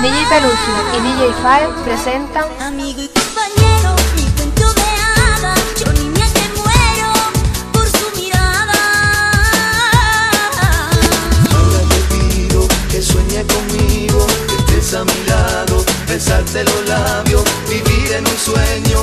DJ Pelucio y DJ Fire presentan Amigo y compañero, mi cuento de hada, yo niña que muero por su mirada. Ahora te pido que sueñe conmigo, que estés a mi lado, besarte los labios, vivir en un sueño.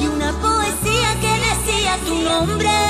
y una poesía que decía tu nombre.